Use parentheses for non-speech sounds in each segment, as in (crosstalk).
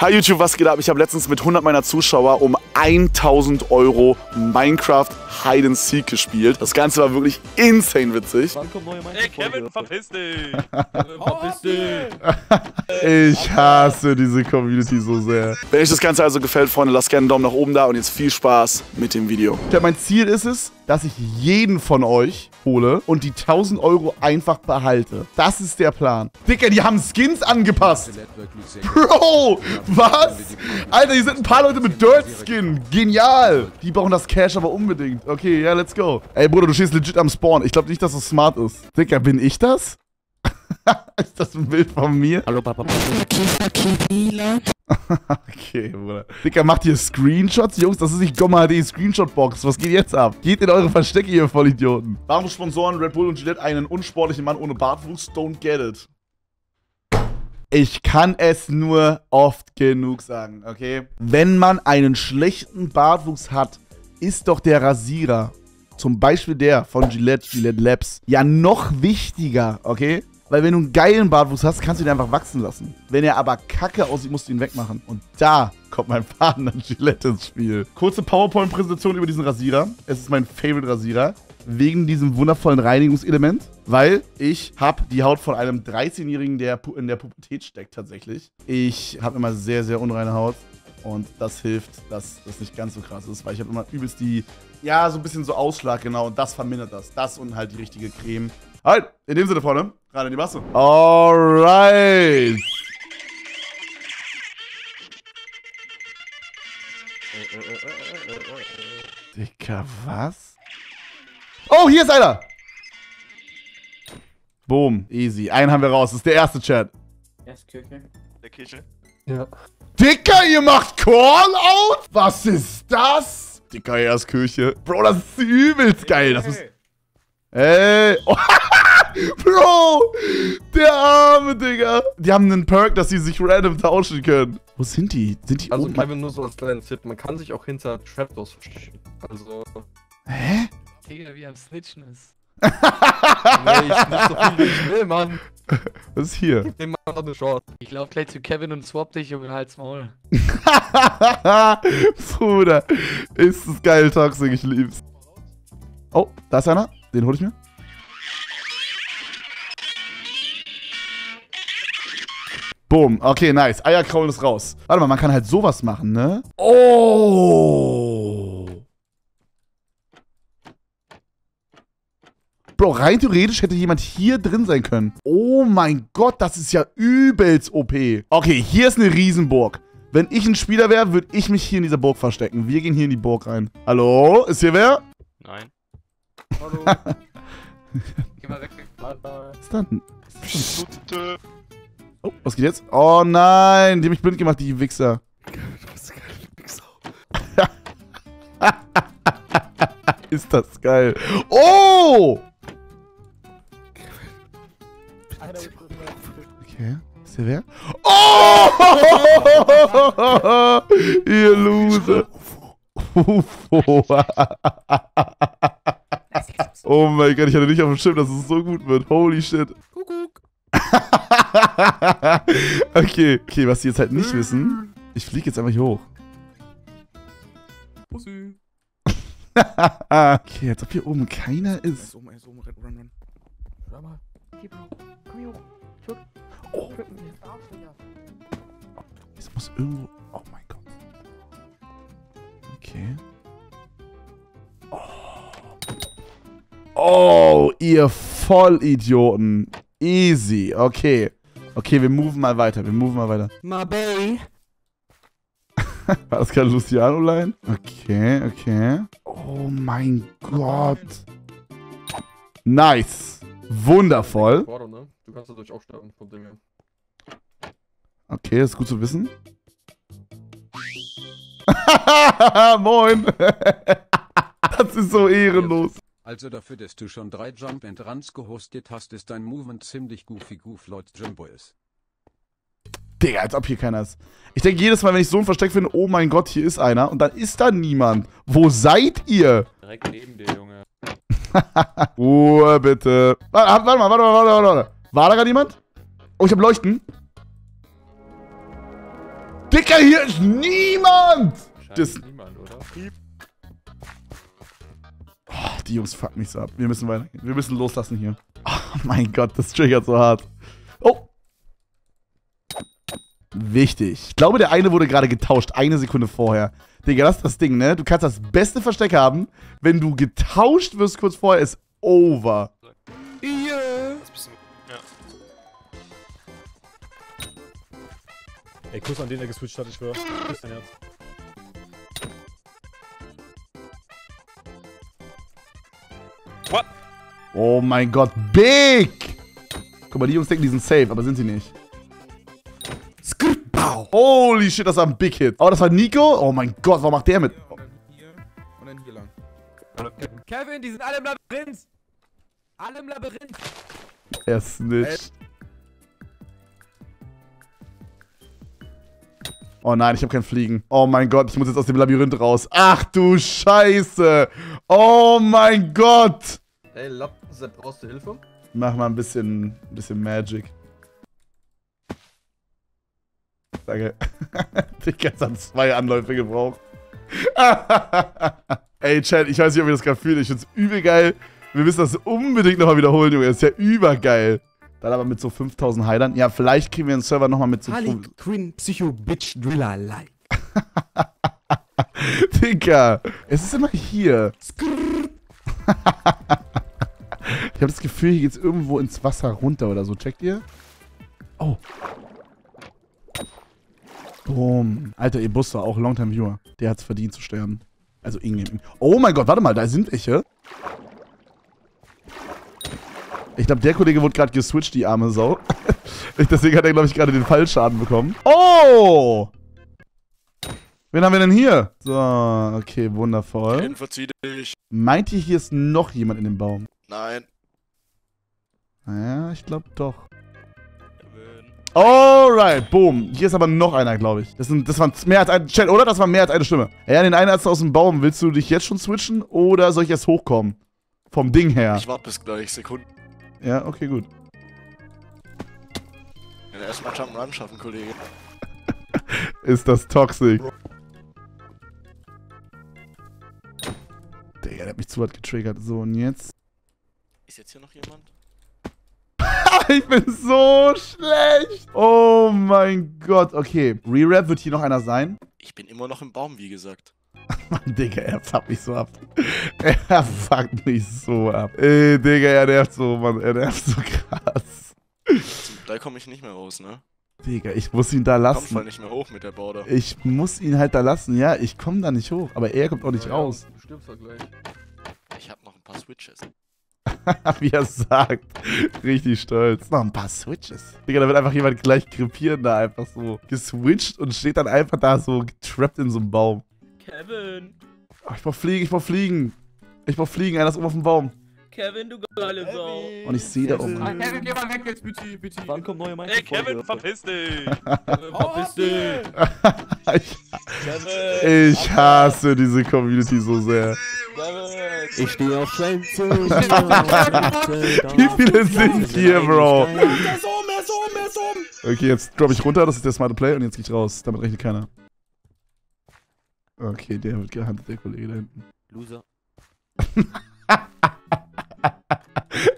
Hi YouTube, was geht ab? Ich habe letztens mit 100 meiner Zuschauer um 1000 Euro Minecraft Hide and Seek gespielt. Das Ganze war wirklich insane witzig. Wann kommt neue Ey? Kevin, verpiss dich! (laughs) Verpiss dich! Ich hasse diese Community so sehr. Wenn euch das Ganze also gefällt, Freunde, lasst gerne einen Daumen nach oben da und jetzt viel Spaß mit dem Video. Ja, mein Ziel ist es, dass ich jeden von euch hole und die 1000 Euro einfach behalte. Das ist der Plan. Dicker, die haben Skins angepasst. Bro, was? Alter, hier sind ein paar Leute mit Dirt Skin. Genial. Die brauchen das Cash aber unbedingt. Okay, ja, let's go. Ey, Bruder, du stehst legit am Spawn. Ich glaube nicht, dass das smart ist. Dicker, bin ich das? (laughs) ist das ein Bild von mir? Hallo Papa. (laughs) Okay, Bruder. Dicker, macht ihr Screenshots? Jungs, das ist nicht Gomma HD Screenshot-Box. Was geht jetzt ab? Geht in eure Verstecke, ihr Vollidioten. Warum sponsoren Red Bull und Gillette einen unsportlichen Mann ohne Bartwuchs? Don't get it. Ich kann es nur oft genug sagen, okay? Wenn man einen schlechten Bartwuchs hat, ist doch der Rasierer, zum Beispiel der von Gillette, Gillette Labs, ja noch wichtiger, okay? Weil wenn du einen geilen Bartwuchs hast, kannst du ihn einfach wachsen lassen. Wenn er aber kacke aussieht, musst du ihn wegmachen. Und da kommt mein Partner (laughs) Gillette ins Spiel. Kurze PowerPoint-Präsentation über diesen Rasierer. Es ist mein Favorite-Rasierer. Wegen diesem wundervollen Reinigungselement. Weil ich habe die Haut von einem 13-Jährigen, der in der Pubertät steckt tatsächlich. Ich habe immer sehr, sehr unreine Haut. Und das hilft, dass das nicht ganz so krass ist. Weil ich habe immer übelst die, ja, so ein bisschen so Ausschlag, genau. Und das vermindert das. Das und halt die richtige Creme. Halt, in dem Sinne, Freunde, gerade in die Masse. Alright. Dicker, was? Oh, hier ist einer. Boom, easy. Einen haben wir raus. Das ist der erste Chat. Der Kirche. Ja. Dicker, ihr macht Call-Out? Was ist das? Dicker, Erstkirche. Bro, das ist übelst geil. Das ist... Ey. Oh, (laughs) Bro, der arme Digga. Die haben einen Perk, dass sie sich random tauschen können. Wo sind die? Sind die Also oben? Kevin, nur so als kleinen Tipp, man kann sich auch hinter Trapdoors verstecken. Also, Hä? Digga, wie am Snitchen ist. (laughs) nee, ich nicht so viel wie ich will, Mann. Was ist hier? Gib dem Mann noch eine Chance. Ich lauf gleich zu Kevin und swap dich um den Hals Maul. (laughs) Bruder, ist das geil, Toxic, ich lieb's. Oh, da ist einer. Den hol ich mir. Boom. Okay, nice. Eierkraulen ist raus. Warte mal, man kann halt sowas machen, ne? Oh. Bro, rein theoretisch hätte jemand hier drin sein können. Oh mein Gott, das ist ja übelst OP. Okay, hier ist eine Riesenburg. Wenn ich ein Spieler wäre, würde ich mich hier in dieser Burg verstecken. Wir gehen hier in die Burg rein. Hallo? Ist hier wer? Nein. Hallo. Geh mal weg. Was ist das denn? Oh, was geht jetzt? Oh nein, die haben mich blind gemacht, die Wichser. (laughs) ist das geil. Oh! Okay, ist hier wer? Oh! (laughs) Ihr Loser. Ufo. oh mein Gott, ich hatte nicht auf dem Schirm, dass es so gut wird. Holy shit. (laughs) okay, okay, was die jetzt halt nicht wissen, ich fliege jetzt einfach hier hoch. Pussy. okay, als ob hier oben keiner ist. Schau mal. Oh. Es muss irgendwo. Oh mein Gott. Okay. Oh, ihr Vollidioten. Easy. Okay. Okay, wir moven mal weiter. Wir moven mal weiter. Mabey. (laughs) War das gerade Luciano-Line? Okay, okay. Oh mein Gott. Nice. Wundervoll. Ne? Du kannst dadurch auch sterben von dem her. Okay, das ist gut zu wissen. (laughs) Moin. (laughs) das ist so ehrenlos. Also dafür, dass du schon drei Jump and Runs gehostet hast, ist dein Movement ziemlich goofy goof laut Jimbo ist. Digga, als ob hier keiner ist. Ich denke jedes Mal, wenn ich so ein Versteck finde, oh mein Gott, hier ist einer. Und dann ist da niemand. Wo seid ihr? Direkt neben dir, Junge. (laughs) Ruhe, bitte. Warte, warte mal, warte mal, warte mal, warte mal. War da gerade jemand? Oh, ich hab Leuchten. Digga, hier ist niemand! Scheint Das- niemand, oder? Oh, die Jungs fucken mich so ab. Wir müssen weitergehen. Wir müssen loslassen hier. Oh mein Gott, das triggert so hart. Oh. Wichtig. Ich glaube, der eine wurde gerade getauscht. Eine Sekunde vorher. Digga, das ist das Ding, ne? Du kannst das beste Versteck haben. Wenn du getauscht wirst kurz vorher, ist over. Ey, Kuss an den, der geswitcht hat, ich schwör. Küss dein Herz. Oh mein Gott, big! Guck mal, die Jungs denken, die sind safe, aber sind sie nicht. Holy shit, das war ein Big Hit. Oh, das war Nico? Oh mein Gott, warum macht der mit? Und dann hier lang. Kevin, die sind alle im Labyrinth. Alle im Labyrinth. Er snitcht. Oh nein, ich habe kein Fliegen. Oh mein Gott, ich muss jetzt aus dem Labyrinth raus. Ach du Scheiße. Oh mein Gott. Hey, Lapp, Sepp, brauchst du Hilfe? Mach mal ein bisschen, ein bisschen Magic. Danke. (laughs) Digga, es hat zwei Anläufe gebraucht. (laughs) Ey, Chat, ich weiß nicht, ob ihr das gerade fühlt. Ich find's übel geil. Wir müssen das unbedingt nochmal wiederholen, Junge. Das ist ja übergeil. Dann aber mit so 5000 Heilern. Ja, vielleicht kriegen wir den Server nochmal mit so... Harley Quinn Psycho Bitch Driller like. (laughs) Digga, es ist immer hier. (laughs) ich habe das Gefühl, hier geht's irgendwo ins Wasser runter oder so. Checkt ihr? Oh. Boom. Alter, Ebus war auch Longtime Viewer. Der hat's verdient zu sterben. Also Ingame. Oh mein Gott, warte mal, da sind welche. Ich glaube, der Kollege wurde gerade geswitcht, die arme Sau. (laughs) Deswegen hat er, glaube ich, gerade den Fallschaden bekommen. Oh! Wen haben wir denn hier? So, okay, wundervoll. Ken, verzieh dich. Meint ihr, hier ist noch jemand in dem Baum? Nein. Naja, ich glaube doch. Alright, boom. Hier ist aber noch einer, glaube ich. Das, sind, das waren mehr als ein Chat, oder? Das war mehr als eine Stimme. Ja, den einen hast du aus dem Baum. Willst du dich jetzt schon switchen oder soll ich erst hochkommen? Vom Ding her. Ich warte bis gleich. Sekunden. Ja, okay, gut. Ja, erstmal Jump'n'Run schaffen, Kollege. (laughs) Ist das toxisch. Digga, der hat mich zu hart getriggert. So, und jetzt? Ist jetzt hier noch jemand? (laughs) ich bin so schlecht. Oh mein Gott. Okay, Re-Rap wird hier noch einer sein. Ich bin immer noch im Baum, wie gesagt. Mann, (laughs) Digga, er fuckt mich so ab. Er fuckt mich so ab. Ey, Digga, er nervt so, Mann. Er nervt so (laughs) krass. Da komme ich nicht mehr raus, ne? Digga, ich muss ihn da lassen. voll nicht mehr hoch mit der Border. Ich muss ihn halt da lassen. Ja, ich komme da nicht hoch. Aber er kommt auch nicht Ja, raus. Ja, du stirbst halt gleich. Ich habe noch ein paar Switches. (laughs) Wie er sagt. Richtig stolz. Noch ein paar Switches. Digga, da wird einfach jemand gleich krepieren, da einfach so geswitcht und steht dann einfach da so getrappt in so einem Baum. Kevin! Oh, ich brauch fliegen, ich brauch fliegen. Ich brauch fliegen, einer ist oben auf dem Baum. Kevin, du geile Sau! Und ich sehe da oben. Ah, Kevin, geh mal weg jetzt, bitte, bitte. Wann kommt neue Ey, Kevin, verpiss dich! Kevin, (laughs) verpiss dich! ich, Kevin! ich hasse diese Community so sehr. Kevin! Ich stehe auf (laughs) Schwänze. Wie viele sind hier, Bro? Okay, jetzt droppe ich runter, das ist der smarte Play und jetzt gehe ich raus. Damit rechnet keiner. Okay, der wird gehandelt, der Kollege da hinten. Loser. (laughs)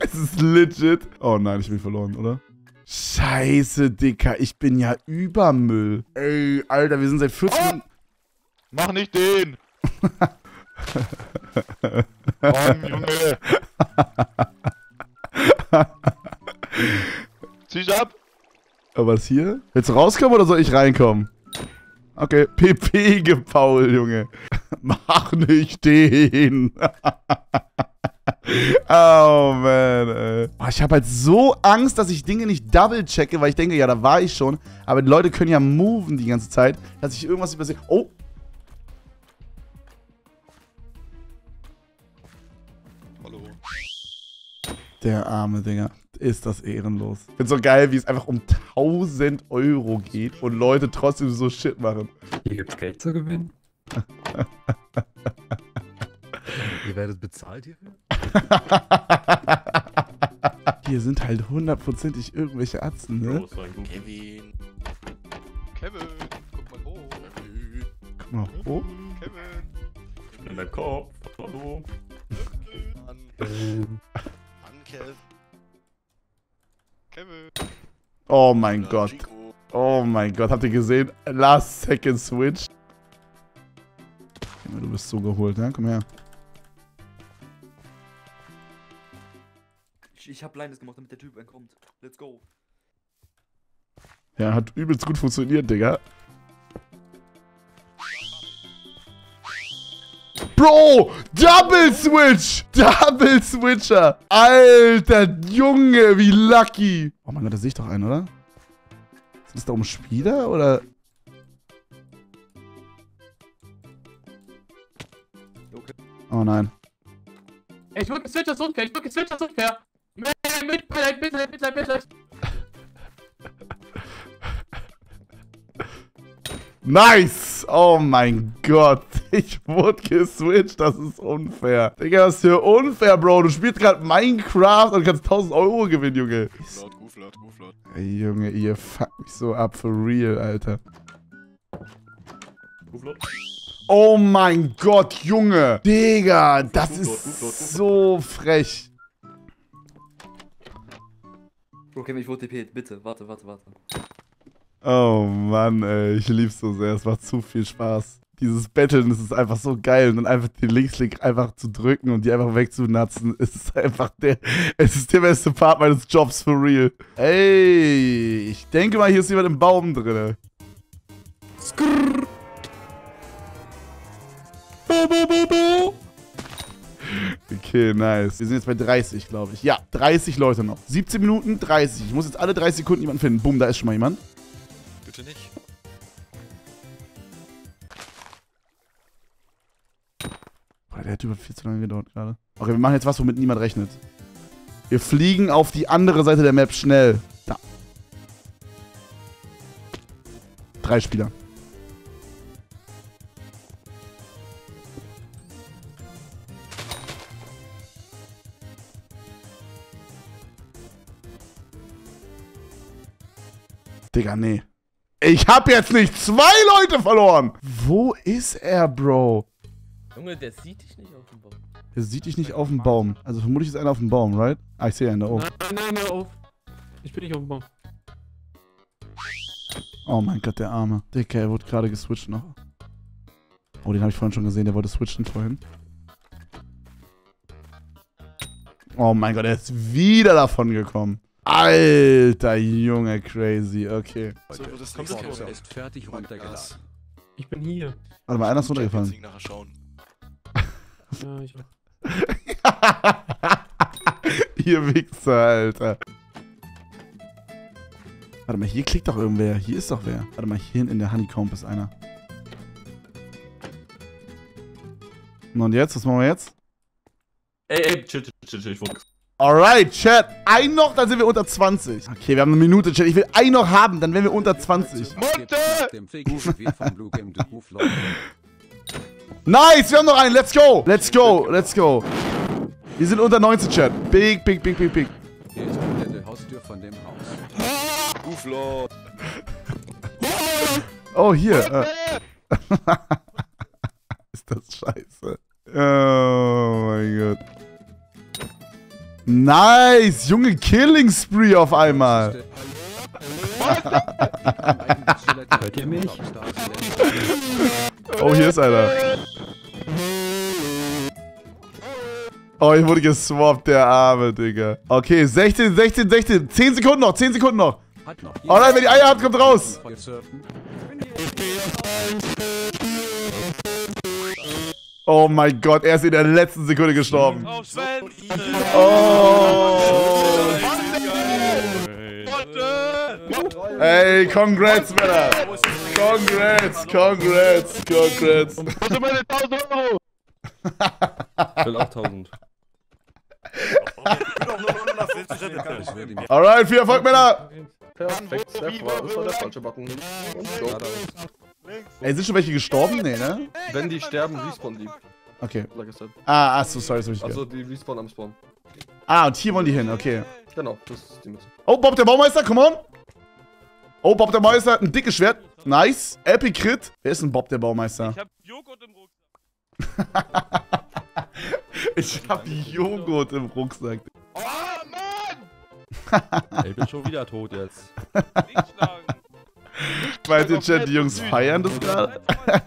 es ist legit. Oh nein, ich bin verloren, oder? Scheiße, Dicker, ich bin ja Übermüll. Ey, Alter, wir sind seit 14 Minuten. Mach nicht den! Mann, Junge! (laughs) Zieh ab! Oh, was hier? Willst du rauskommen oder soll ich reinkommen? Okay, (laughs) PP gepaul, Junge. (laughs) Mach nicht den. (laughs) oh, man, ey. Ich habe halt so Angst, dass ich Dinge nicht double checke, weil ich denke, ja, da war ich schon. Aber die Leute können ja moven die ganze Zeit, dass ich irgendwas übersehe. Oh. Hallo. Der arme Dinger. Ist das ehrenlos. Ich find's so geil, wie es einfach um 1000 Euro geht und Leute trotzdem so Shit machen. Hier gibt's Geld zu gewinnen. (laughs) Ihr werdet bezahlt hierfür? Hier sind halt hundertprozentig irgendwelche Atzen, ne? Kevin. Oh mein Gott. Oh mein Gott, habt ihr gesehen? Last second switch. Du bist so geholt, ne? Komm her. Ich, ich hab Blindes gemacht, damit der Typ entkommt. Let's go. Ja, hat übelst gut funktioniert, Digga. Bro! Double Switch! (laughs) Double Switcher! Alter Junge, wie lucky! Oh mein Gott, da sehe ich doch einen, oder? Ist das da um Spieler, oder? Oh nein. Ey, ich Switch das unfair, ich Switch das unfair. Mit, Mitleid, Mitleid, Mitleid, Mitleid. Nice! Oh mein Gott. (laughs) Ich wurde geswitcht. Das ist unfair. Digga, was für unfair, Bro. Du spielst gerade Minecraft und kannst 1000 Euro gewinnen, Junge. Laut, ruf laut, ruf laut. Ey, Junge, ihr fuckt mich so ab. For real, Alter. Ruflot. Oh mein Gott, Junge. Digga, das ist so frech. Bro, Kevin, ich wurde TP. Bitte, warte, warte, warte. Oh Mann, ey. Ich lieb's so sehr. Es macht zu viel Spaß. Dieses Battlen, das ist einfach so geil. Und dann einfach den Linksklick einfach zu drücken und die einfach wegzunatzen. (laughs) Ist einfach der, es ist der beste Part meines Jobs for real. Ey, ich denke mal, hier ist jemand im Baum drin. Okay, nice. Wir sind jetzt bei 30, glaube ich. Ja, 30 Leute noch. 17 Minuten, 30. Ich muss jetzt alle 30 Sekunden jemanden finden. Bumm, da ist schon mal jemand. Bitte nicht. Der hat viel zu lange gedauert gerade. Okay, wir machen jetzt was, womit niemand rechnet. Wir fliegen auf die andere Seite der Map schnell. Da. Drei Spieler. Digga, nee. Ich hab jetzt nicht zwei Leute verloren. Wo ist er, Bro? Junge, der sieht dich nicht auf dem Baum. Der sieht dich nicht auf dem Baum. Also vermutlich ist einer auf dem Baum, right? Ah, ich sehe einen da oben. Nein, nein, hör auf. Ich bin nicht auf dem Baum. Oh mein Gott, der Arme. Dicker, er wurde gerade geswitcht noch. Oh, den habe ich vorhin schon gesehen. Der wollte switchen vorhin. Oh mein Gott, er ist wieder davon gekommen. Alter Junge, crazy. Okay. So es Kommt das raus? Ist fertig runtergeladen. Ich bin hier. Warte mal, einer ist runtergefallen. Ja, ich (laughs) Ihr Wichser, Alter. Warte mal, hier klickt doch irgendwer. Hier ist doch wer. Warte mal, hier hinten in der Honeycomb ist einer. Na und jetzt? Was machen wir jetzt? Ey, ey, chill, chill, chill, chill. Ich wurde Alright, Chat. Ein noch, dann sind wir unter 20. Okay, wir haben eine Minute, Chat. Ich will ein noch haben, dann wären wir unter 20. Monte! (laughs) Nice, wir haben noch einen. Let's go. Let's go. Let's go. Wir sind unter 19, Chat. Big, big, big, big, big. Hier ist komplette Haustür von dem Haus. Laut. Oh, hier. Äh. (laughs) ist das scheiße. Oh mein Gott. Nice. Junge, Killing Spree auf einmal. Hört ihr mich? Oh, hier ist einer. Oh, ich wurde geswappt, der Arme, Digga. Okay, 16, 16, 16. 10 Sekunden noch, 10 Sekunden noch. Hat noch Oh nein, wenn die Eier hat, kommt raus. Oh mein Gott, er ist in der letzten Sekunde gestorben. Auf Sven! Oh. Ey, congrats, Männer. Congrats, congrats, congrats. Sind meine 1000 Euro? (laughs) Ich will 8000. Es würde mir Alright, viel Erfolg, Männer. Perfekt, wie, war, das war der falsche Button. Und. Ey, sind schon welche gestorben? Nee, ne? Wenn die sterben, respawn die. Okay. Like I said. Ah, ach so, sorry, das hab ich Also die respawn am Spawn. Ah, und hier wollen die hin, okay. Genau, das ist die Mitte. Oh, Bob, der Baumeister, come on. Oh, Bob der Baumeister hat ein dickes Schwert. Nice. Epic Crit. Wer ist denn Bob der Baumeister? Ich hab Joghurt im Rucksack. (laughs) Ich hab Joghurt im Rucksack. Oh, Mann! (laughs) Ich bin schon wieder tot jetzt. Nicht schlagen. Meint ihr, Chat, die Jungs feiern das gerade? (laughs)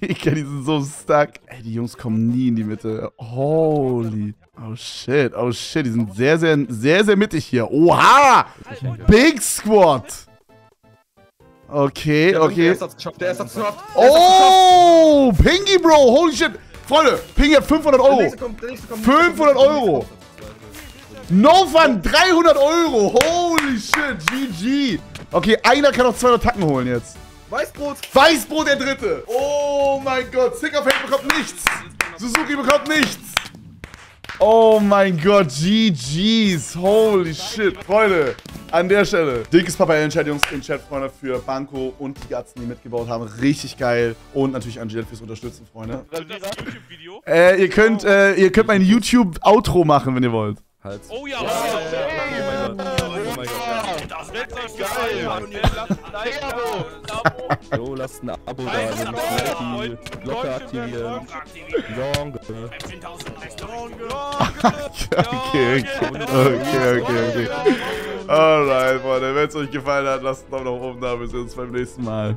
Digga, die sind so stuck. Ey, die Jungs kommen nie in die Mitte. Holy. Oh shit, oh shit. Die sind sehr, sehr, sehr, sehr mittig hier. Oha! Big Squad! Okay, Der okay. ist das geschafft, der ist das geschafft. Oh! Pingy, Bro! Holy shit! Freunde, Pingy hat 500 Der Euro. nächste kommt, der nächste kommt. 500 Euro. No Fun, 300 Euro. Holy shit, GG. Okay, einer kann noch 200 Tacken holen jetzt. Weißbrot. Weißbrot der Dritte. Oh mein Gott, Stickerfeld bekommt nichts. Suzuki bekommt nichts. Oh mein Gott, GG's. Holy shit. Freunde, an der Stelle. Dickes Papa-Chat, Jungs, im Chat, Freunde, für Banco und die Gatzen, die mitgebaut haben. Richtig geil. Und natürlich an Jet fürs Unterstützen, Freunde. Das YouTube-Video. Äh, ihr könnt, äh, ihr könnt mein YouTube-Outro machen, wenn ihr wollt. Hals. Oh ja, Oh mein Gott. Oh mein Gott. Das wird so geil. Like da, ein Abo. So, (laughs) lasst ein Abo da, Ein Abo. Glocke aktivieren. Glocke. Okay, okay, okay, okay, okay. Alright, Freunde, wenn es euch gefallen hat, lasst einen Daumen nach oben da. Wir sehen uns beim nächsten Mal.